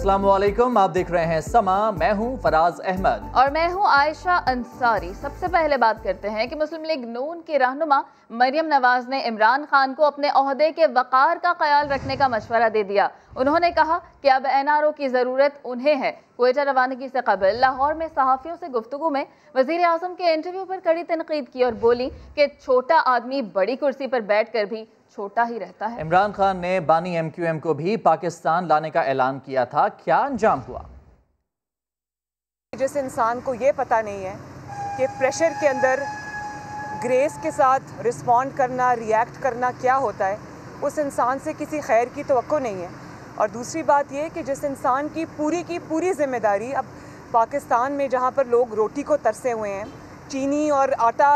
अस्सलाम वालेकुम आप देख रहे हैं समा, मैं हूँ फराज अहमद। और मैं हूँ आयशा अंसारी। सबसे पहले बात करते हैं कि मुस्लिम लीग नून की रहनुमा मरियम नवाज़ ने इमरान खान को अपने अहदे के वक़ार का ख्याल रखने का मशवरा दे दिया। उन्होंने कहा कि अब एनआरओ की ज़रूरत उन्हें है। कोयटा रवानगी से कबल लाहौर में सहाफ़ियों से गुफ्तु में वज़ीर अजम के इंटरव्यू पर कड़ी तनकीद की और बोली कि छोटा आदमी बड़ी कुर्सी पर बैठ कर भी छोटा ही रहता है। इमरान खान ने बानी एम क्यू एम को भी पाकिस्तान लाने का ऐलान किया था। क्या अंजाम हुआ? जिस इंसान को ये पता नहीं है कि प्रेशर के अंदर ग्रेस के साथ रिस्पॉन्ड करना रिएक्ट करना क्या होता है उस इंसान से किसी खैर की तो नहीं है। और दूसरी बात ये कि जिस इंसान की पूरी की पूरी ज़िम्मेदारी अब पाकिस्तान में जहाँ पर लोग रोटी को तरसे हुए हैं चीनी और आटा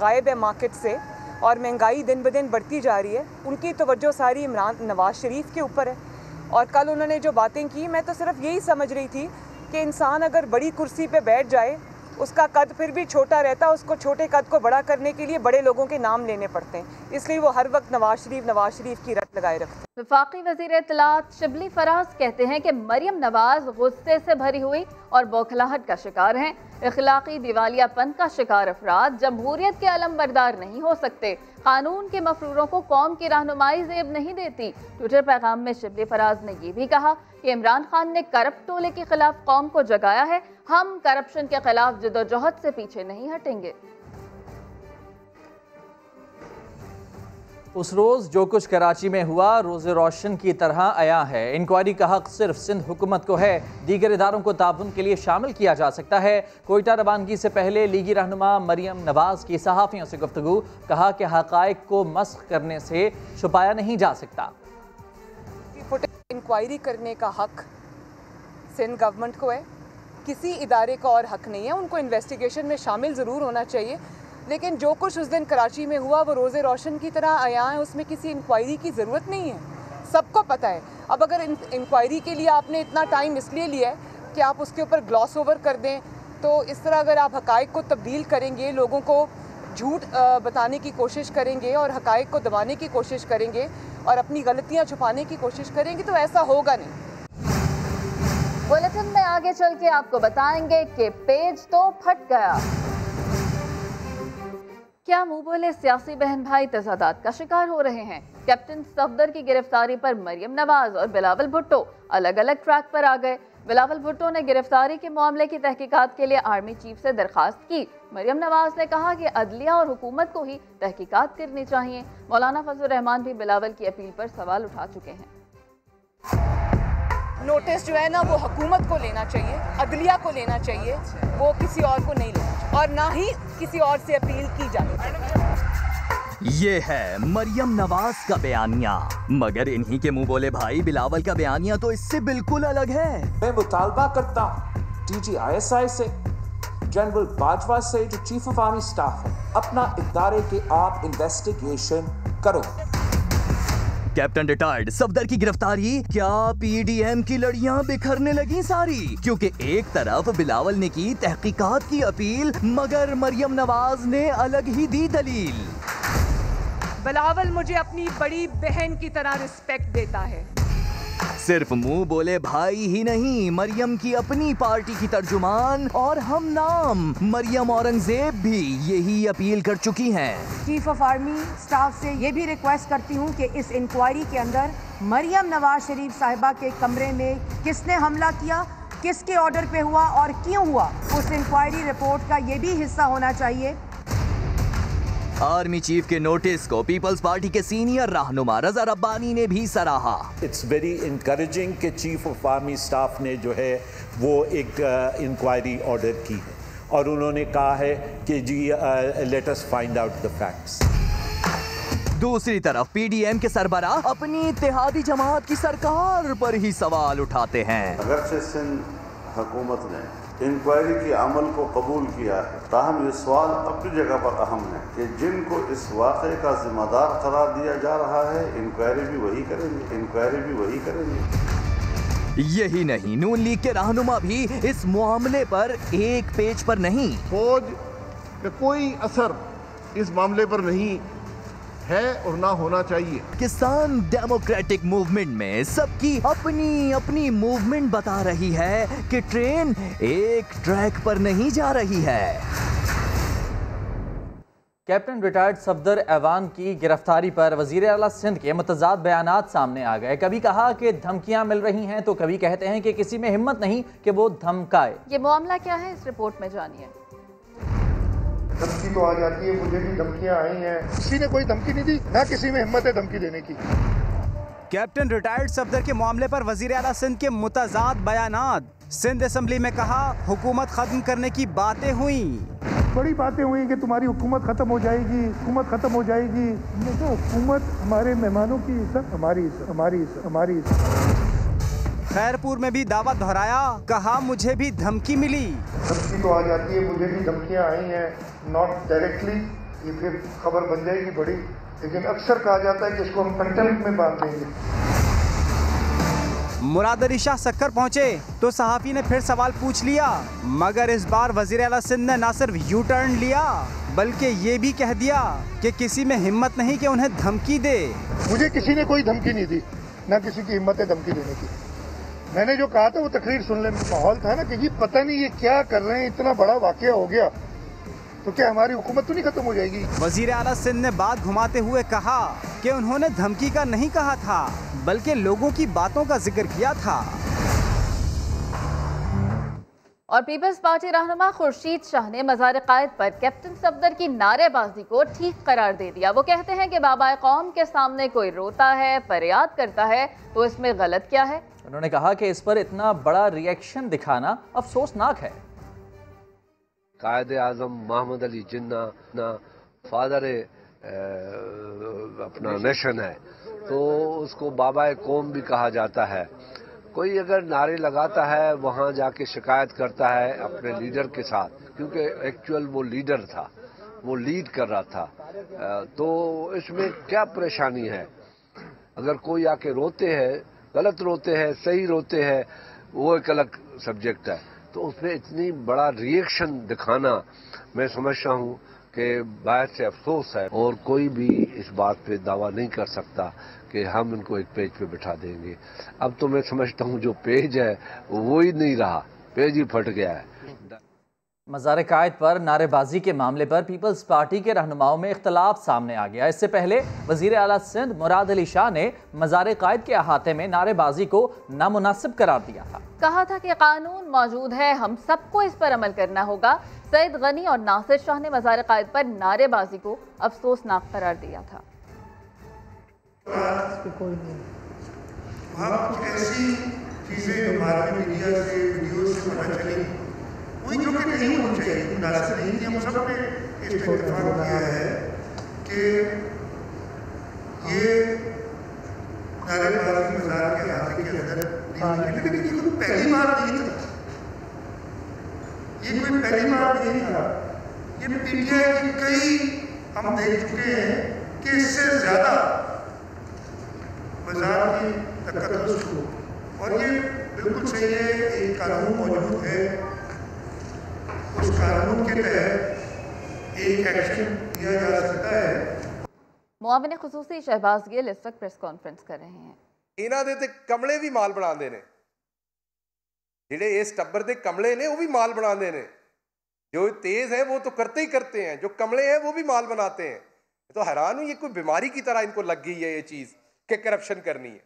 गायब है मार्केट से और महँगाई दिन ब दिन बढ़ती जा रही है। उनकी तोज्जो सारी इमरान नवाज़ शरीफ के ऊपर है। और कल उन्होंने जो बातें की, मैं तो सिर्फ़ यही समझ रही थी कि इंसान अगर बड़ी कुर्सी पर बैठ जाए, उसका कद फिर भी छोटा रहता है, उसको छोटे कद को बड़ा करने के लिए बड़े लोगों के नाम लेने पड़ते हैं। इसलिए वो हर वक्त नवाज़ शरीफ नवाज़ शरीफ की लगाए रखते हैं वफाकी वज़ीर इतलात शिबली फराज कहते हैं कि मरियम नवाज़ गुस्से से भरी हुई और बौखलाहट का शिकार हैं। इखलाकी दिवालियापन का शिकार अफराद जमहूरियत के अलम बरदार नहीं हो सकते। कानून के मफरूरों को कौम की रहनुमाई जेब नहीं देती। ट्विटर पैगाम में शिबली फराज ने यह भी कहा कि इमरान खान ने करप्ट टोले के खिलाफ कौम को जगाया है। हम करप्शन के खिलाफ जदोजहद से पीछे नहीं हटेंगे। उस रोज़ जो कुछ कराची में हुआ, रोज़ रोशन की तरह आया है। इंक्वायरी का हक सिर्फ़ सिंध हुकूमत को है। दीगर इदारों को ताउन के लिए शामिल किया जा सकता है। कोयटा रवानगी से पहले लीगी रहनुमा मरियम नवाज़ की सहाफ़ियों से गुफ्तु कहा कि हक़ को मस्क करने से छुपाया नहीं जा सकता। इंक्वायरी करने का हक सिंध गवर्नमेंट को है। किसी इदारे का और हक नहीं है। उनको इन्वेस्टिगेशन में शामिल ज़रूर होना चाहिए। लेकिन जो कुछ उस दिन कराची में हुआ, वो रोज़े रोशन की तरह आया है, उसमें किसी इंक्वायरी की ज़रूरत नहीं है। सबको पता है। अब अगर इंक्वायरी के लिए आपने इतना टाइम इसलिए लिया है कि आप उसके ऊपर ग्लॉस ओवर कर दें तो इस तरह अगर आप हकाइक को तब्दील करेंगे, लोगों को झूठ बताने की कोशिश करेंगे और हकाइक को दबाने की कोशिश करेंगे और अपनी गलतियाँ छुपाने की कोशिश करेंगे तो ऐसा होगा नहीं। बुलेटिन में आगे चल के आपको बताएँगे कि पेज तो फट गया। क्या मुँह बोले सियासी बहन भाई तजादात का शिकार हो रहे हैं? कैप्टन सफदर की गिरफ्तारी पर मरियम नवाज़ और बिलावल भुट्टो अलग अलग ट्रैक पर आ गए। बिलावल भुट्टो ने गिरफ्तारी के मामले की तहकीकात के लिए आर्मी चीफ से दरखास्त की। मरियम नवाज़ ने कहा कि अदलिया और हुकूमत को ही तहकीकात करनी चाहिए। मौलाना फजल रहमान भी बिलावल की अपील पर सवाल उठा चुके हैं। नोटिस जो है ना वो हुकूमत को लेना चाहिए अदलिया को लेना चाहिए वो किसी और को नहीं लेना और ना ही किसी और से अपील की जानी चाहिए ये है मरियम नवाज़ का बयानिया। मगर इन्हीं के मुँह बोले भाई बिलावल का बयानिया तो इससे बिल्कुल अलग है। मैं मुतालबा करता हूँ T G I S I से जनरल बाजवा से जो चीफ ऑफ़ आर्मी स्टाफ है अपना इदारे के आप इन्वेस्टिगेशन करो। कैप्टन रिटायर्ड सफदर की गिरफ्तारी? क्या पीडीएम की लड़ियाँ बिखरने लगी सारी? क्योंकि एक तरफ़ बिलावल ने की तहकीकात की अपील, मगर मरियम नवाज़ ने अलग ही दी दलील। बिलावल मुझे अपनी बड़ी बहन की तरह रिस्पेक्ट देता है। सिर्फ़ मुँह बोले भाई ही नहीं, मरियम की अपनी पार्टी की तर्जुमान और हम नाम। मरियम औरंगज़ेब भी यही अपील कर चुकी हैं। चीफ ऑफ़ आर्मी स्टाफ से ये भी रिक्वेस्ट करती हूँ कि इस इंक्वायरी के अंदर मरियम नवाज़ शरीफ साहिबा के कमरे में किसने हमला किया, किसके ऑर्डर पे हुआ और क्यों हुआ? उस इंक्वायरी रिपोर्ट का ये भी हिस्सा होना चाहिए। आर्मी चीफ के नोटिस को पीपल्स पार्टी के सीनियर रहनुमा रजा रब्बानी ने भी सराहा। इट्स वेरी इंकरेजिंग कि चीफ ऑफ़ आर्मी स्टाफ ने जो है वो एक इंक्वायरी uh, ऑर्डर की है। और उन्होंने कहा है कि जी let us find out the facts दूसरी तरफ़ पीडीएम के सरबरा अपनी इतिहादी जमात की सरकार पर ही सवाल उठाते हैं। अगर से सिंध हुकूमत ने इंक्वायरी के अमल को कबूल किया है। ताहम ये सवाल अपनी जगह पर अहम है कि जिनको इस वाक़े का जिम्मेदार करार दिया जा रहा है इंक्वायरी भी वही करेंगे इंक्वायरी भी वही करेंगे। यही नहीं नून लीग के रहनुमा भी इस मामले पर एक पेज पर नहीं। फौज का कोई असर इस मामले पर नहीं है और ना होना चाहिए। किसान डेमोक्रेटिक मूवमेंट में सबकी अपनी अपनी मूवमेंट बता रही है कि ट्रेन एक ट्रैक पर नहीं जा रही है। कैप्टन रिटायर्ड सफदर ऐवान की गिरफ्तारी पर वज़ीर अला सिंध के मतजाद बयान सामने आ गए। कभी कहा कि धमकियाँ मिल रही हैं तो कभी कहते हैं कि किसी में हिम्मत नहीं कि वो धमकाए। ये मामला क्या है? इस रिपोर्ट में जानिए। धमकी तो आ जाती है मुझे भी धमकियाँ आई हैं। किसी ने कोई धमकी नहीं दी ना किसी में हिम्मत है धमकी देने की। कैप्टन रिटायर्ड सफदर के मामले पर वज़ीर अला सिंध के मुतजाद बयान सिंध असम्बली में कहा हुकूमत खत्म करने की बातें हुई। बड़ी बातें हुई कि तुम्हारी हुकूमत ख़त्म हो जाएगी हुकूमत ख़त्म हो जाएगी। तो हुकूमत हमारे मेहमानों की इज़्ज़त हमारी इज़्ज़त हमारी इज़्ज़त हमारी इज़्ज़त। खैरपुर में भी दावा दोहराया कहा मुझे भी धमकी मिली। धमकी तो आ जाती है मुझे भी धमकियाँ आई हैं। नॉट डायरेक्टली ये फिर खबर बन जाएगी बड़ी लेकिन अक्सर कहा जाता है कि इसको हम कंटेंट में बाँध देंगे। मुराद अली शाह सक्कर पहुँचे तो सहाफी ने फिर सवाल पूछ लिया मगर इस बार वज़ीर अला सिंध ने न सिर्फ़ यू टर्न लिया बल्कि ये भी कह दिया कि किसी में हिम्मत नहीं कि उन्हें धमकी दे। मुझे किसी ने कोई धमकी नहीं दी ना किसी की हिम्मत है धमकी देने की। मैंने जो कहा था वो तकरीर सुन ले माहौल था ना कि ये पता नहीं ये क्या कर रहे हैं इतना बड़ा वाक्य हो गया। तो क्या हमारी हुकूमत तो नहीं खत्म हो जाएगी? वज़ीर अला सिंध ने बात घुमाते हुए कहा कि उन्होंने धमकी का नहीं कहा था बल्कि लोगों की बातों का ज़िक्र किया था। और पीपल्स पार्टी रहनुमा खुर्शीद शाह ने मजार कायद पर कैप्टन सफदर की नारेबाजी को ठीक करार दे दिया। वो कहते हैं कि बाबा कौम के सामने कोई रोता है फरियाद करता है तो इसमें गलत क्या है? उन्होंने कहा कि इस पर इतना बड़ा रिएक्शन दिखाना अफसोसनाक है। कायद आज़म मोहम्मद अली जिन्ना अपना फादर अपना नेशन है तो उसको बाबा कौम भी कहा जाता है। कोई अगर नारे लगाता है, वहाँ जाके शिकायत करता है अपने लीडर के साथ, क्योंकि एक्चुअल वो लीडर था, वो लीड कर रहा था तो इसमें क्या परेशानी है? अगर कोई आके रोते हैं गलत रोते हैं, सही रोते हैं, वो एक अलग सब्जेक्ट है। तो उसमें इतनी बड़ा रिएक्शन दिखाना मैं समझता हूँ कि बाहर से अफसोस है और कोई भी इस बात पे दावा नहीं कर सकता कि हम इनको एक पेज पे बिठा देंगे। अब तो मैं समझता हूँ जो पेज है, वो ही नहीं रहा। पेज ही फट गया है। मजार कायद पर नारेबाजी के मामले पर पीपल्स पार्टी के रहनुमाओं में इख्तलाफ सामने आ गया। इससे पहले वज़ीर अला सिंध मुराद अली शाह ने मजार कायद के अहाते में नारेबाजी को नामुनासिब करार दिया था। कहा था कि कानून मौजूद है हम सबको इस पर अमल करना होगा। सैद गनी और नासिर शाह ने मजार कायद पर नारेबाजी को अफसोसनाक करार दिया था। ऐसी चीज़ें हमारे मीडिया से वीडियो से पता चली वही जो कि नहीं होनी चाहिए। नाराज़ नहीं हम सबने इस पर इतफाक किया है कि ये नारेबाजी बाज़ार के हाथ के अंदर लेकिन ये कोई पहली बार नहीं था। ये कोई पहली बार नहीं था। ये पीटीआई की कई हम देख चुके हैं कि इससे ज़्यादा बाज़ार की तकदस को और ये बिल्कुल सही है एक कानून मौजूद है। उस कानून के तहत एक एक्शन लिया जा सकता है मुआवन खसूसी शहबाज गिल इस वक्त प्रेस कॉन्फ्रेंस कर रहे हैं ਇਹਨਾਂ ਦੇ ਤੇ ਕਮਲੇ ਵੀ ਮਾਲ ਬਣਾਉਂਦੇ ਨੇ ਜਿਹੜੇ ਇਸ ਟੱਬਰ ਦੇ ਕਮਲੇ ਨੇ ਉਹ ਵੀ ਮਾਲ ਬਣਾਉਂਦੇ ਨੇ जो तेज है वो तो करते ही करते हैं जो कमले हैं वो भी माल बनाते हैं तो हैरान हूँ ये कोई बीमारी की तरह इनको लग गई है ये चीज़ कि करप्शन करनी है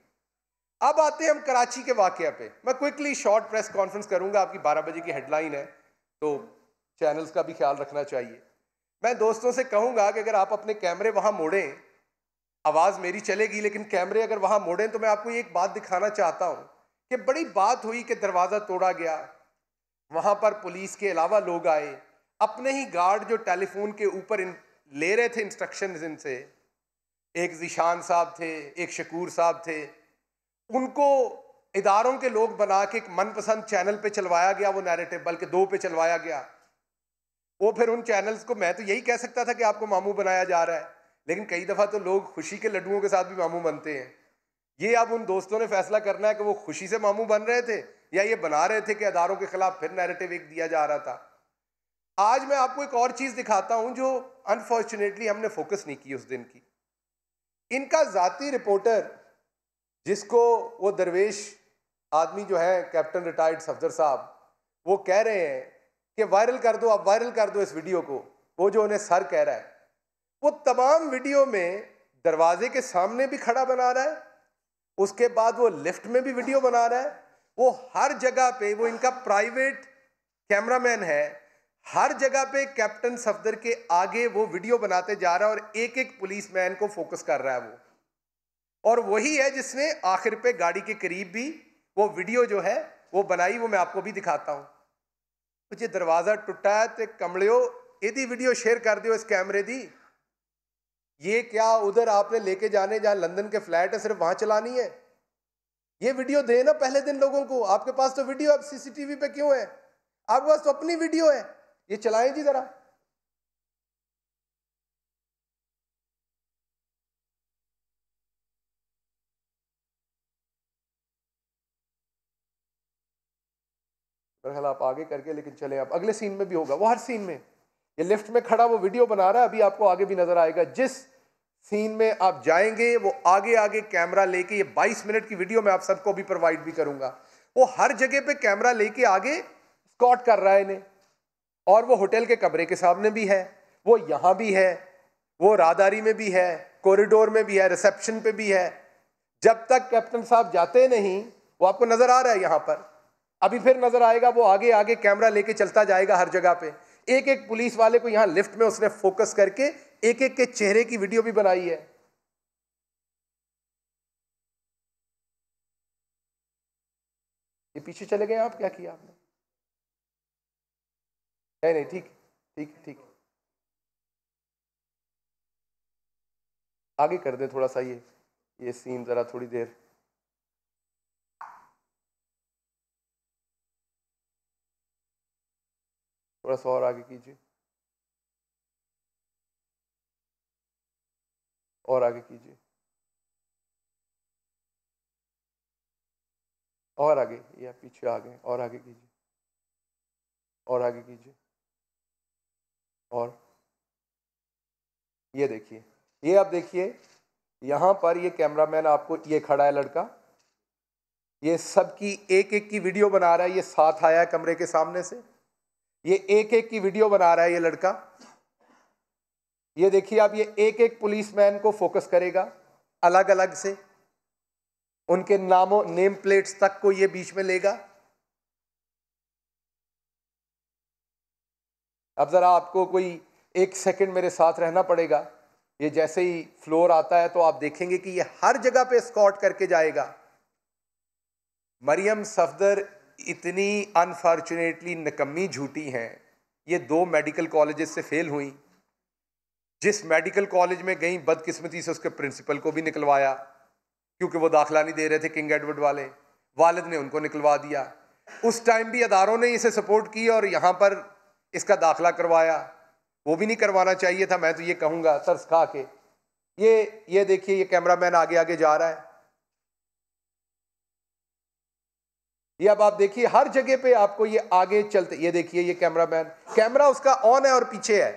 अब आते हैं हम कराची के वाक़ पे मैं क्विकली शॉर्ट प्रेस कॉन्फ्रेंस करूंगा आपकी 12 बजे की हेडलाइन है तो चैनल्स का भी ख्याल रखना चाहिए। मैं दोस्तों से कहूँगा कि अगर आप अपने कैमरे वहाँ मोड़ें, आवाज़ मेरी चलेगी, लेकिन कैमरे अगर वहाँ मोड़ें तो मैं आपको एक बात दिखाना चाहता हूँ कि बड़ी बात हुई कि दरवाज़ा तोड़ा गया। वहाँ पर पुलिस के अलावा लोग आए। अपने ही गार्ड जो टेलीफोन के ऊपर ले रहे थे इंस्ट्रक्शन इनसे, एक जिशान साहब थे, एक शकूर साहब थे, उनको इदारों के लोग बना के एक मनपसंद चैनल पे चलवाया गया वो नैरेटिव बल्कि दो पे चलवाया गया। वो फिर उन चैनल्स को, मैं तो यही कह सकता था कि आपको मामू बनाया जा रहा है, लेकिन कई दफ़ा तो लोग खुशी के लड्डुओं के साथ भी मामू बनते हैं। ये अब उन दोस्तों ने फैसला करना है कि वो खुशी से मामू बन रहे थे, या ये बना रहे थे कि अदारों के खिलाफ फिर नैरेटिव एक दिया जा रहा था। आज मैं आपको एक और चीज़ दिखाता हूँ, जो अनफॉर्चुनेटली हमने फोकस नहीं की उस दिन की। इनका ज़ाती रिपोर्टर जिसको वो दरवेश आदमी जो है कैप्टन रिटायर्ड सफदर साहब, वो कह रहे हैं कि वायरल कर दो आप वायरल कर दो इस वीडियो को। वो जो उन्हें सर कह रहा है, वो तमाम वीडियो में दरवाजे के सामने भी खड़ा बना रहा है, उसके बाद वो लिफ्ट में भी वीडियो बना रहा है। वो हर जगह पे, वो इनका प्राइवेट कैमरामैन है, हर जगह पे कैप्टन सफदर के आगे वो वीडियो बनाते जा रहा है और एक एक पुलिस मैन को फोकस कर रहा है वो। और वही है जिसने आखिर पे गाड़ी के करीब भी वो वीडियो जो है, वो बनाई, वो मैं आपको भी दिखाता हूँ। मुझे दरवाज़ा टुटा है तो कमलियो, यदि वीडियो शेयर कर दियो इस कैमरे दी। ये क्या उधर आपने लेके जाने, जहाँ लंदन के फ्लैट है, सिर्फ़ वहाँ चलानी है? ये वीडियो दे ना पहले दिन लोगों को। आपके पास तो वीडियो अब सीसीटीवी पे क्यों है? आपके पास तो अपनी वीडियो है। ये चलाएँ जी जरा। ख्याल आप आगे करके, लेकिन चले आप। अगले सीन में भी होगा, वो हर सीन में। ये लिफ्ट में खड़ा वो वीडियो बना रहा है, अभी आपको आगे भी नज़र आएगा। जिस सीन में आप जाएँगे, वो आगे आगे कैमरा लेके, ये 22 मिनट की वीडियो मैं आप सबको भी प्रोवाइड भी करूँगा। वो हर जगह पे कैमरा लेके आगे स्कॉट कर रहा है इन्हें। और वो होटल के कमरे के सामने भी है, वो यहाँ भी है, वो रादारी में भी है कॉरिडोर में भी है रिसेप्शन पे भी है। जब तक कैप्टन साहब जाते नहीं, वो आपको नज़र आ रहा है यहाँ पर। अभी फिर नज़र आएगा, वो आगे आगे कैमरा लेके चलता जाएगा हर जगह पे। एक एक पुलिस वाले को यहाँ लिफ्ट में उसने फोकस करके एक एक के चेहरे की वीडियो भी बनाई है। ये पीछे चले गए आप? क्या किया आपने? नहीं नहीं, ठीक ठीक ठीक। आगे कर दे थोड़ा सा ये ये सीन ज़रा थोड़ी देर। थोड़ा सा और आगे कीजिए। और आगे कीजिए। और आगे, या पीछे आ गए, और आगे कीजिए। और आगे कीजिए। और ये देखिए, ये आप देखिए, यहाँ पर ये कैमरामैन आपको, ये खड़ा है लड़का। ये सबकी एक एक की वीडियो बना रहा है, ये साथ आया है कमरे के सामने से। ये एक एक की वीडियो बना रहा है ये लड़का। ये देखिए आप, ये एक एक पुलिसमैन को फोकस करेगा अलग अलग से। उनके नामों, नेम प्लेट्स तक को ये बीच में लेगा। अब ज़रा आपको कोई एक सेकंड मेरे साथ रहना पड़ेगा। ये जैसे ही फ्लोर आता है तो आप देखेंगे कि ये हर जगह पे स्कॉट करके जाएगा। मरियम सफदर इतनी अनफॉर्चुनेटली नकम्मी झूठी हैं। ये दो मेडिकल कॉलेज से फेल हुई। जिस मेडिकल कॉलेज में गई, बदकिस्मती से उसके प्रिंसिपल को भी निकलवाया, क्योंकि वो दाखिला नहीं दे रहे थे किंग एडवर्ड वाले। वालद ने उनको निकलवा दिया। उस टाइम भी अदारों ने इसे सपोर्ट की और यहाँ पर इसका दाखिला करवाया। वो भी नहीं करवाना चाहिए था, मैं तो ये कहूँगा, तरस खा के। ये ये देखिए, ये कैमरामैन आगे आगे जा रहा है। ये अब आप देखिए, हर जगह पे आपको ये आगे चलते, ये देखिए, ये कैमरामैन। कैमरा उसका ऑन है और पीछे है।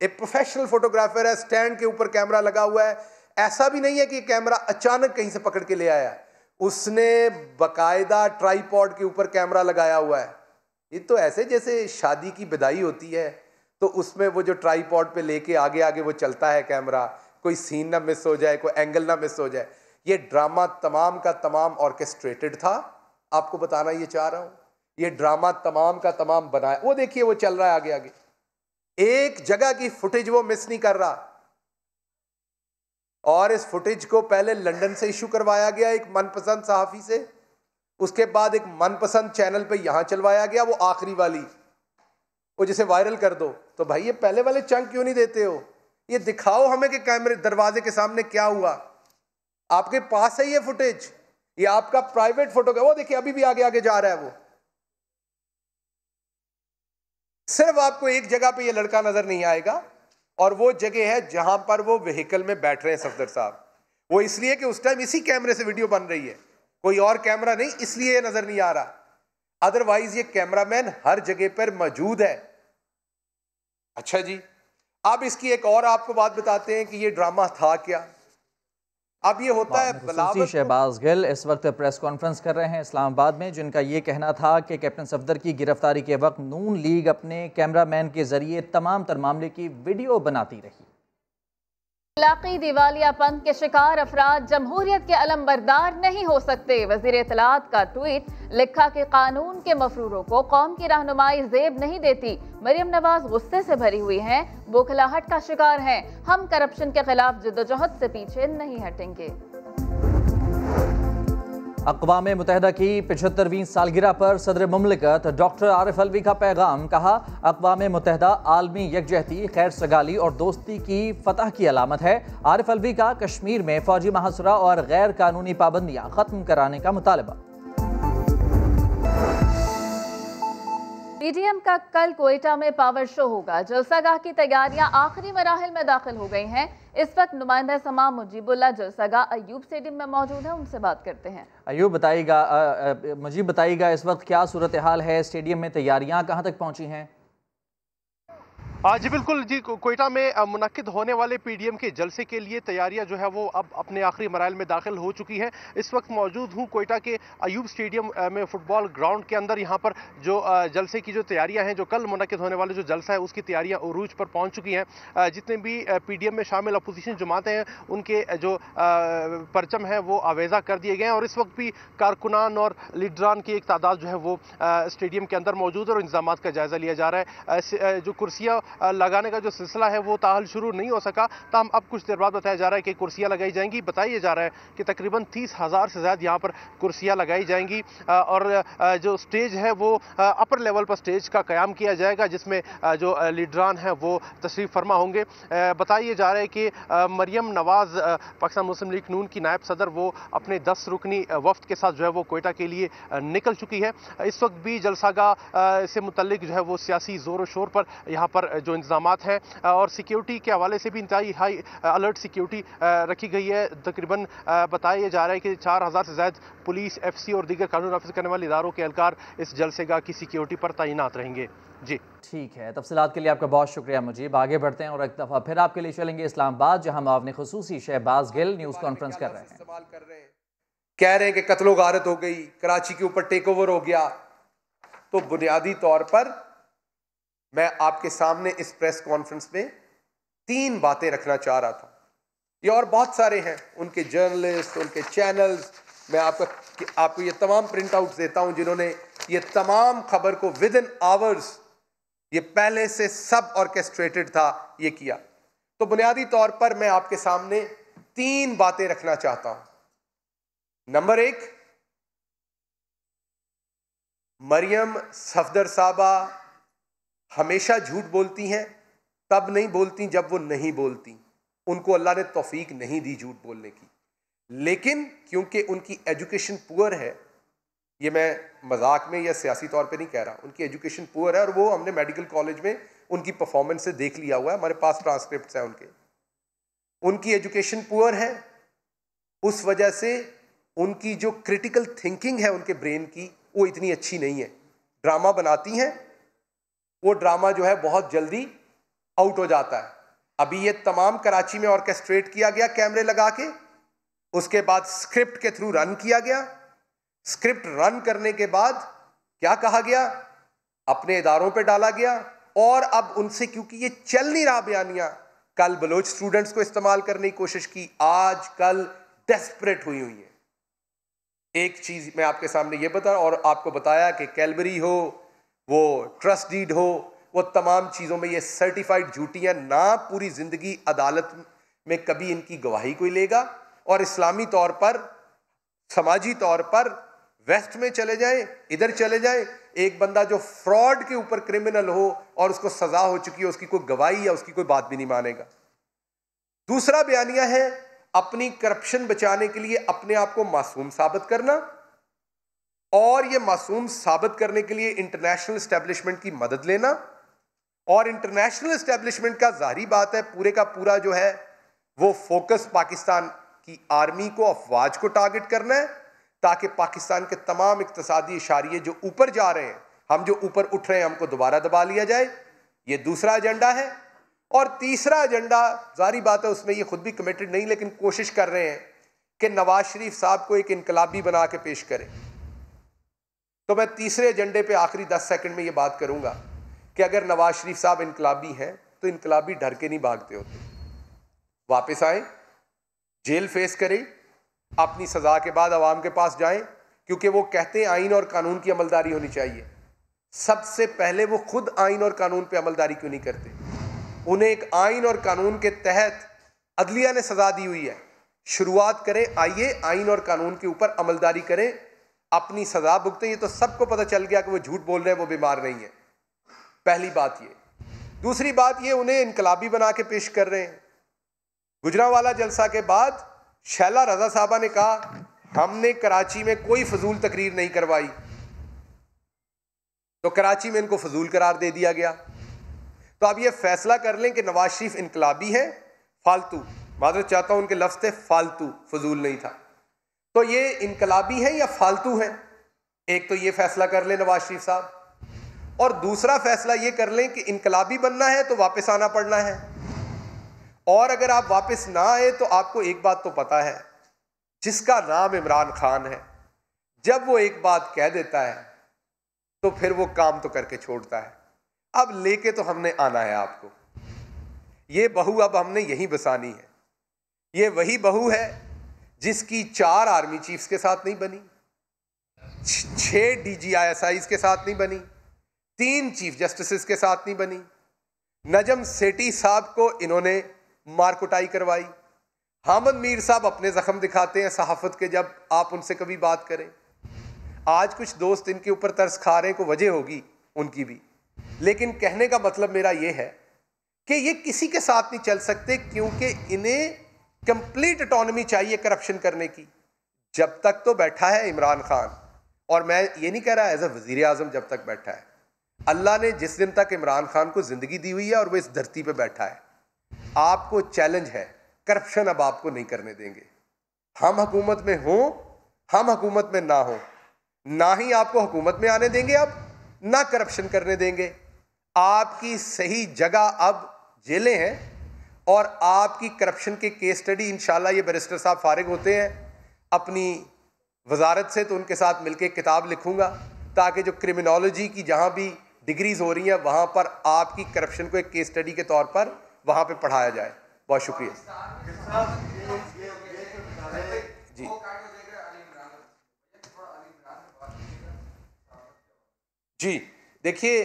एक प्रोफेशनल फोटोग्राफर है स्टैंड के ऊपर कैमरा लगा हुआ है। ऐसा भी नहीं है कि कैमरा अचानक कहीं से पकड़ के ले आया है। उसने बकायदा ट्राईपॉड के ऊपर कैमरा लगाया हुआ है। ये तो ऐसे जैसे शादी की विदाई होती है तो उसमें वो जो ट्राईपॉड पे लेके आगे आगे वो चलता है कैमरा, कोई सीन ना मिस हो जाए, कोई एंगल ना मिस हो जाए। ये ड्रामा तमाम का तमाम ऑर्केस्ट्रेटेड था। आपको बताना ये चाह रहा हूँ, ये ड्रामा तमाम का तमाम बनाया। वो देखिए, वो चल रहा है आगे आगे एक जगह की फुटेज वो मिस नहीं कर रहा। और इस फुटेज को पहले लंदन से इशू करवाया गया एक मनपसंद सहाफ़ी से। उसके बाद एक मनपसंद चैनल पे यहाँ चलवाया गया, वो आखिरी वाली। वो जिसे वायरल कर दो। तो भाई, ये पहले वाले चंक क्यों नहीं देते हो? ये दिखाओ हमें कि कैमरे दरवाजे के सामने क्या हुआ। आपके पास है ये फुटेज? ये आपका प्राइवेट फ़ोटो वो देखिए, अभी भी आगे आगे जा रहा है वो। सिर्फ़ आपको एक जगह पे ये लड़का नज़र नहीं आएगा, और वो जगह है जहाँ पर वो व्हीकल में बैठ रहे हैं सफदर साहब। वो इसलिए कि उस टाइम इसी कैमरे से वीडियो बन रही है। कोई और कैमरा नहीं, इसलिए नज़र नहीं आ रहा। अदरवाइज़ ये कैमरामैन हर जगह पर मौजूद है। अच्छा जी, अब इसकी एक और आपको बात बताते हैं कि ये ड्रामा था क्या? अब ये होता है खसूसी शहबाज गिल इस वक्त प्रेस कॉन्फ्रेंस कर रहे हैं इस्लामाबाद में जिनका ये कहना था कि कैप्टन सफदर की गिरफ्तारी के वक्त नून लीग अपने कैमरामैन के ज़रिए तमाम तर मामले की वीडियो बनाती रही। इलाकी दिवालियापन के शिकार अफराद जमहूरियत के अलम बरदार नहीं हो सकते। वज़ीर इतलात का ट्वीट, लिखा कि कानून के मफरूरों को कौम की रहनुमाई जेब नहीं देती। मरियम नवाज़ गुस्से से भरी हुई हैं बोखलाहट का शिकार हैं। हम करप्शन के खिलाफ जद्दोजहद से पीछे नहीं हटेंगे। अकवा मुतहदा की पिछहत्तरवीं सालगिरह पर सदर ममलिकत डॉक्टर आरिफ अलवी का पैगाम, कहा, अकवा मुतहदा आलमी यकजहती, खैर सगाली और दोस्ती की फतह की अलामत है। आरिफ अलवी का कश्मीर में फौजी महासरा और गैर कानूनी पाबंदियाँ ख़त्म कराने का मुतालबा। पीडीएम का कल कोयटा में पावर शो होगा। जलसागाह की तैयारियाँ आखिरी मराहल में दाखिल हो गई हैं। इस वक्त नुमाइंदा समा मुजीबुल्ला जलसागाह अयूब स्टेडियम में मौजूद है। उनसे बात करते हैं। अयूब, बताइएगा मुजीब, बताइएगा इस वक्त क्या सूरत हाल है? स्टेडियम में तैयारियाँ कहाँ तक पहुँची हैं? जी, बिल्कुल जी कोयटा में मुनद होने वाले पीडीएम के जलसे के लिए तैयारियाँ जो है वो अब अपने आखिरी मराइल में दाखिल हो चुकी हैं। इस वक्त मौजूद हूँ कोयटा के अयूब स्टेडियम में फुटबॉल ग्राउंड के अंदर। यहाँ पर जो जलसे की जो तैयारियाँ हैं, जो कल मुनद होने वाले जो जलसा है, उसकी तैयारियाँ उरूज पर पहुँच चुकी हैं। जितने भी पीडीएम में शामिल अपोजिशन जमातें हैं, उनके जो परचम है, वो आवेज़ा कर दिए गए हैं। और इस वक्त भी कारकुनान और लीडरान की एक तादाद जो है वो स्टेडियम के अंदर मौजूद है और इंतज़ाम का जायज़ा लिया जा रहा है। जो कुर्सियाँ लगाने का जो सिलसिला है, वो ताहल शुरू नहीं हो सका। तमाम अब कुछ देर बाद बताया जा रहा है कि कुर्सियाँ लगाई जाएँगी। बताया जा रहा है कि तकरीबन तीस हज़ार से ज़्यादा यहाँ पर कुर्सियाँ लगाई जाएँगी। और जो स्टेज है, वो अपर लेवल पर स्टेज का क्याम किया जाएगा, जिसमें जो लीडरान हैं, वो तशरीफ़ फरमा होंगे। बताइए जा रहा है कि मरियम नवाज़ पाकिस्तान मुस्लिम लीग नून की नायब सदर, वो अपने दस रुकनी वफ्त के साथ जो है, वो कोयटा के लिए निकल चुकी है। इस वक्त भी जलसागा से मुतलिक जो है, वो सियासी ज़ोर शोर पर यहाँ पर जो इंतज़ाम हैं और सिक्योरिटी के हवाले से भी इंतहाई हाई अलर्ट सिक्योरिटी रखी गई है। तकरीबन बताया जा रहा है कि चार हज़ार से ज़्यादा पुलिस एफ़ सी और दीगर कानून नाफिज करने वाले इदारों के एहलकार इस जलसेगा की सिक्योरिटी पर तैनात रहेंगे। जी। ठीक है तफसलत के लिए आपका बहुत शुक्रिया मुजीब। आगे बढ़ते हैं और एक दफ़ा फिर आपके लिए चलेंगे इस्लामाबाद जहाँ आपने खसूसी शहबाज गिल न्यूज़ कॉन्फ्रेंस कर रहे हैं। कह रहे हैं कि कत्लो गारत हो गई कराची के ऊपर टेक ओवर हो गया। तो बुनियादी तौर पर मैं आपके सामने इस प्रेस कॉन्फ्रेंस में तीन बातें रखना चाह रहा था। ये और बहुत सारे हैं, उनके जर्नलिस्ट, उनके चैनल्स। मैं आपका, आपको ये तमाम प्रिंट आउट देता हूँ जिन्होंने ये तमाम खबर को विद इन आवर्स ये पहले से सब ऑर्केस्ट्रेटेड था, ये किया। तो बुनियादी तौर पर मैं आपके सामने तीन बातें रखना चाहता हूँ। नंबर एक, मरियम सफदर साहबा हमेशा झूठ बोलती हैं, तब नहीं बोलती जब वो नहीं बोलती। उनको अल्लाह ने तौफीक नहीं दी झूठ बोलने की। लेकिन क्योंकि उनकी एजुकेशन पुअर है, ये मैं मज़ाक में या सियासी तौर पे नहीं कह रहा, उनकी एजुकेशन पुअर है और वो हमने मेडिकल कॉलेज में उनकी परफॉर्मेंस से देख लिया हुआ है, हमारे पास ट्रांसक्रिप्ट हैं उनके। उनकी एजुकेशन पुअर है, उस वजह से उनकी जो क्रिटिकल थिंकिंग है उनके ब्रेन की, वो इतनी अच्छी नहीं है। ड्रामा बनाती हैं वो ड्रामा जो है बहुत जल्दी आउट हो जाता है। अभी ये तमाम कराची में ऑर्केस्ट्रेट किया गया कैमरे लगा के, उसके बाद स्क्रिप्ट के थ्रू रन किया गया। स्क्रिप्ट रन करने के बाद क्या कहा गया? अपने इदारों पे डाला गया। और अब उनसे क्योंकि ये चल नहीं रहा बयानिया, कल बलोच स्टूडेंट्स को इस्तेमाल करने की कोशिश की आज कल डेस्परेट हुई हुई है। एक चीज़ मैं आपके सामने ये बता, और आपको बताया कि कैलबरी हो वो ट्रस्ट डीड हो, वो तमाम चीज़ों में ये सर्टिफाइड झूठियाँ ना पूरी ज़िंदगी अदालत में कभी इनकी गवाही कोई लेगा। और इस्लामी तौर पर, समाजी तौर पर, वेस्ट में चले जाए, इधर चले जाए, एक बंदा जो फ्रॉड के ऊपर क्रिमिनल हो और उसको सजा हो चुकी है, उसकी कोई गवाही या उसकी कोई बात भी नहीं मानेगा। दूसरा बयानिया है, अपनी करप्शन बचाने के लिए अपने आप को मासूम साबित करना। और ये मासूम साबित करने के लिए इंटरनेशनल इस्टेब्लिशमेंट की मदद लेना। और इंटरनेशनल इस्टेब्लिशमेंट का जारी बात है, पूरे का पूरा जो है, वो फोकस पाकिस्तान की आर्मी को, अफवाज को टारगेट करना है, ताकि पाकिस्तान के तमाम इकतसादी इशारे जो ऊपर जा रहे हैं, हम जो ऊपर उठ रहे हैं, हमको दोबारा दबा लिया जाए। ये दूसरा एजेंडा है। और तीसरा एजेंडा जारी बात है, उसमें ये खुद भी कमिटेड नहीं, लेकिन कोशिश कर रहे हैं कि नवाज़ शरीफ साहब को एक इनकलाबी बना के पेश करें। तो मैं तीसरे एजेंडे पे आखिरी दस सेकंड में ये बात करूँगा कि अगर नवाज़ शरीफ साहब इनकलाबी हैं तो इनकलाबी डर के नहीं भागते होते। वापस आए, जेल फेस करें, अपनी सज़ा के बाद आवाम के पास जाएँ, क्योंकि वो कहते हैं आइन और कानून की अमलदारी होनी चाहिए। सबसे पहले वो खुद आइन और कानून पे अमलदारी क्यों नहीं करते? उन्हें एक आइन और कानून के तहत अदलिया ने सज़ा दी हुई है। शुरुआत करें, आइए आइन और कानून के ऊपर अमलदारी करें अपनी सज़ा भुगते ये तो सबको पता चल गया कि वो झूठ बोल रहे हैं, वो बीमार नहीं है। पहली बात ये। दूसरी बात ये, उन्हें इनकलाबी बना के पेश कर रहे हैं। गुजरावाला जलसा के बाद शैला रजा साहबा ने कहा, हमने कराची में कोई फजूल तकरीर नहीं करवाई। तो कराची में इनको फजूल करार दे दिया गया। तो आप ये फैसला कर लें कि नवाज़ शरीफ इनकलाबी है, फालतू। मादर चाहता हूँ उनके लफ्ज थे, फालतू, फजूल नहीं था। तो ये इनकलाबी है या फालतू है? एक तो ये फैसला कर लें नवाज़ शरीफ साहब। और दूसरा फैसला ये कर लें कि इनकलाबी बनना है तो वापस आना पड़ना है। और अगर आप वापस ना आए तो आपको एक बात तो पता है, जिसका नाम इमरान खान है, जब वो एक बात कह देता है तो फिर वो काम तो करके छोड़ता है। अब लेके तो हमने आना है आपको। ये बहू अब हमने यहीं बसानी है। ये वही बहू है जिसकी चार आर्मी चीफ्स के साथ नहीं बनी छह डीजीआईएसआई के साथ नहीं बनी, तीन चीफ जस्टिस के साथ नहीं बनी। नजम सेठी साहब को इन्होंने मारकुटाई करवाई। हामद मीर साहब अपने जख्म दिखाते हैं सहाफत के जब आप उनसे कभी बात करें। आज कुछ दोस्त इनके ऊपर तरस खा रहे को वजह होगी उनकी भी। लेकिन कहने का मतलब मेरा यह है कि ये किसी के साथ नहीं चल सकते क्योंकि इन्हें कंप्लीट अटोनमी चाहिए करप्शन करने की। जब तक तो बैठा है इमरान खान। और मैं ये नहीं कह रहा एज ए वज़ीर आज़म जब तक बैठा है। अल्लाह ने जिस दिन तक इमरान खान को ज़िंदगी दी हुई है और वो इस धरती पे बैठा है। आपको चैलेंज है। करप्शन अब आपको नहीं करने देंगे। हम हुकूमत में हों, हम हुकूमत में ना हो। ना ही आपको हुकूमत में आने देंगे अब, ना करप्शन करने देंगे। आपकी सही जगह अब जेलें हैं। और आपकी करप्शन के केस स्टडी इंशाल्लाह ये बैरिस्टर साहब फारिग होते हैं। अपनी वजारत से तो उनके साथ मिलकर किताब लिखूँगा, ताकि जो क्रिमिनोलॉजी की जहाँ भी डिग्रीज हो रही हैं, वहाँ पर आपकी करप्शन को एक केस स्टडी के तौर पर वहाँ पे पढ़ाया जाए। बहुत शुक्रिया। जी। जी, देखिए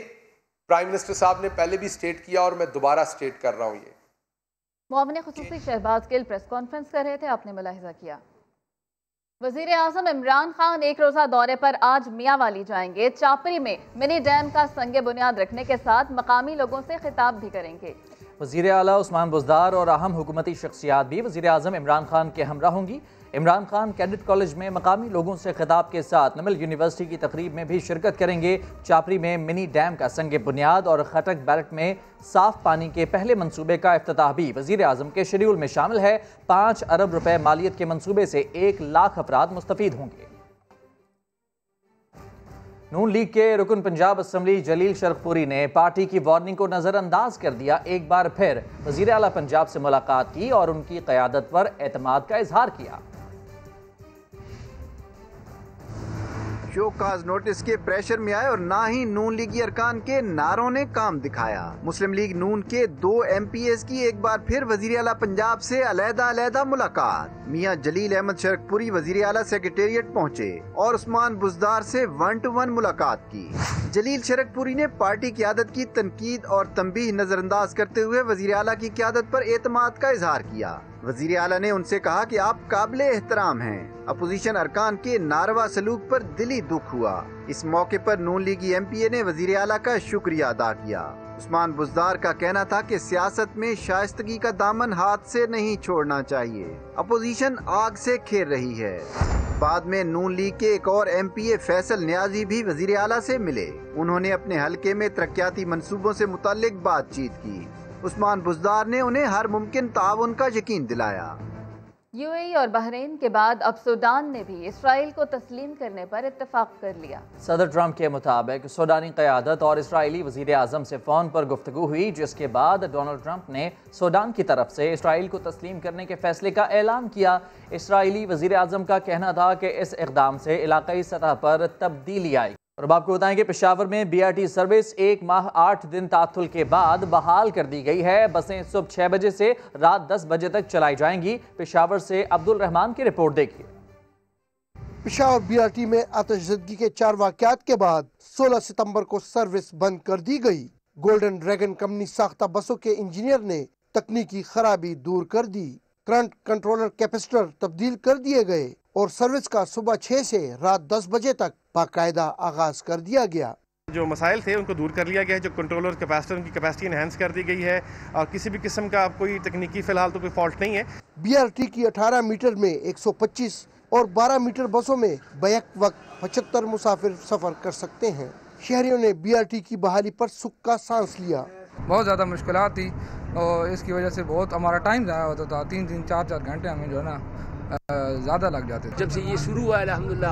प्राइम मिनिस्टर साहब ने पहले भी स्टेट किया और मैं दोबारा स्टेट कर रहा हूँ ये। मोमिन खसूस शहबाज गिल प्रेस कॉन्फ्रेंस कर रहे थे आपने मुलाहजा किया। वज़ीर अजम इमरान खान एक रोज़ा दौरे पर आज मियाँ वाली जाएँगे। चापरी में मिनी डैम का संग बुनियाद रखने के साथ मकामी लोगों से खिताब भी करेंगे। वज़ीर अला उस्मान बुजदार और अहम हुकूमती शख्सियात भी वजी अजम इमरान खान के हमरा होंगी। इमरान खान कैडेट कॉलेज में मकामी लोगों से खिताब के साथ नमल यूनिवर्सिटी की तकरीब में भी शिरकत करेंगे। चापरी में मिनी डैम का संग बुनियाद और खटक बैरट में साफ़ पानी के पहले मनसूबे का अफ्ताह भी वज़ीर अजम के शेड्यूल में शामिल है। पाँच अरब रुपये मालियत के मनसूबे से एक लाख अफराद मुस्तफ़ होंगे। नून लीग के रुकन पंजाब असम्बली जलील शरफपुरी ने पार्टी की वार्निंग को नज़रअंदाज कर दिया। एक बार फिर वज़ीर अला पंजाब से मुलाकात की और उनकी क़्यादत पर अतमाद का इजहार किया। शोकाज नोटिस के प्रेशर में आए और ना ही नून लीगी अरकान के नारों ने काम दिखाया। मुस्लिम लीग नून के दो एम पी एस की एक बार फिर वज़ीर अला पंजाब ऐसी अलहदा अलहदा मुलाकात। मियाँ जलील अहमद शरकपुरी वज़ीर अला सेक्रेटेरिएट पहुँचे और उस्मान बुजदार ऐसी वन टू वन मुलाकात की। जलील शरकपुरी ने पार्टी क्यादत की तनकीद और तंबी नजरअंदाज करते हुए वज़ीर अला की क्यादत पर एतमाद का इजहार किया। वज़ीर अला ने उनसे कहा कि आप काबिल एहतराम हैं। अपोजिशन अरकान के नारवा सलूक पर दिली दुख हुआ। इस मौके पर नून लीगी एम पी ए ने वज़ीर अला का शुक्रिया अदा किया। उस्मान बुजदार का कहना था कि सियासत में शाइस्तगी का दामन हाथ से नहीं छोड़ना चाहिए। अपोजिशन आग से खेल रही है। बाद में नून लीग के एक और M P A Faisal Niazi भी वज़ीर अला से मिले। उन्होंने अपने हल्के में तरक्याती मनसूबों से मुतालिक बातचीत की। उस्मान बुजदार ने उन्हें हर मुमकिन ताउन का यकीन दिलाया। यूएई और बहरीन के बाद अब सूडान ने भी इसराइल को तस्लीम करने पर इतफाक कर लिया। सदर ट्रंप के मुताबिक सूडानी क़्यादत और इसराइली वज़ीर अजम से फ़ोन पर गुफ्तु हुई जिसके बाद डोनाल्ड ट्रंप ने सूडान की तरफ़ से इसराइल को तस्लीम करने के फैसले का ऐलान किया। इसराइली वज़ीर अजम का कहना था कि इस इकदाम से इलाकई सतह पर तब्दीली आई और अब आपको बताएँ कि पेशावर में बीआरटी सर्विस एक माह आठ दिन तातुल के बाद बहाल कर दी गई है। बसें सुबह छह बजे से रात दस बजे तक चलाई जाएँगी। पेशावर से अब्दुल रहमान की रिपोर्ट देखिए। पिशावर बीआरटी में आतशदगी के चार वाकयात के बाद 16 सितंबर को सर्विस बंद कर दी गई। गोल्डन ड्रैगन कंपनी साख्ता बसों के इंजीनियर ने तकनीकी खराबी दूर कर दी। करंट कंट्रोलर कैपेसिटर तब्दील कर दिए गए और सर्विस का सुबह छह से रात दस बजे तक बाकायदा आगाज़ कर दिया गया। जो मसाइल थे उनको दूर कर लिया गया है जो कंट्रोलर कैपेसिटर उनकी कैपेसिटी इनहेंस कर दी गई है। और किसी भी किस्म का कोई तकनीकी फ़िलहाल तो कोई फॉल्ट नहीं है। बीआरटी की 18 मीटर में 125 और 12 मीटर बसों में बैक वक्त पचहत्तर मुसाफिर सफ़र कर सकते हैं। शहरियों ने बीआरटी की बहाली पर सुख का सांस लिया। बहुत ज़्यादा मुश्किल थी और इसकी वजह से बहुत हमारा टाइम ज़ाया होता था। तीन तीन चार चार घंटे हमें जो है ना ज़्यादा लग जाते थे। जब से ये शुरू हुआ है अलहमदिल्ला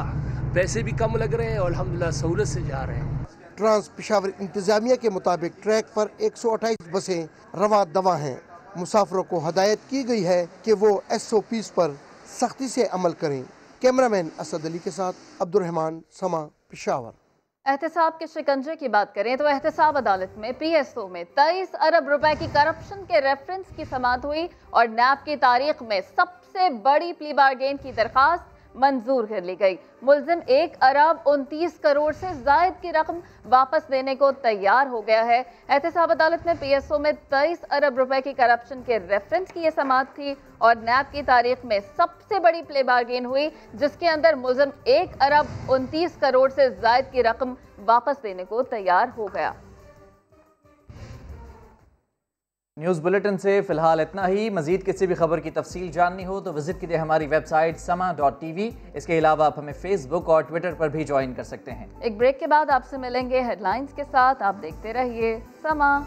पैसे भी कम लग रहे हैं और अलहमदिल्ला सहूलत से जा रहे हैं। ट्रांस पिशावर इंतजामिया के मुताबिक ट्रैक पर 128 बसें रवा दवा हैं। मुसाफरों को हदायत की गई है कि वो एस ओ पीज पर सख्ती से अमल करें। कैमरामैन असद अली के साथ अब्दुलरहमान समा पिशावर। एहतसाब के शिकंजे की बात करें तो एहतसाब अदालत में पीएसओ में तेईस अरब रुपए की करप्शन के रेफरेंस की समात हुई और नैब की तारीख में सबसे बड़ी प्ली बारगेन की दरखास्त मंजूर कर ली गई। मुलजिम एक अरब उनतीस करोड़ से जायद की रकम वापस देने को तैयार हो गया है। एहतसाब अदालत में पी एस ओ में तेईस अरब रुपए की करप्शन के रेफरेंस की यह समात थी और नैब की तारीख में सबसे बड़ी प्ले बारगेन हुई, जिसके अंदर मुलजिम एक अरब उनतीस करोड़ से जायद की रकम वापस देने को तैयार हो गया। न्यूज़ बुलेटिन से फ़िलहाल इतना ही। मजीद किसी भी खबर की तफसील जाननी हो तो विज़िट कीजिए हमारी वेबसाइट समा डॉट टी वी इसके अलावा आप हमें फेसबुक और ट्विटर पर भी ज्वाइन कर सकते हैं। एक ब्रेक के बाद आपसे मिलेंगे हेडलाइंस के साथ। आप देखते रहिए समा।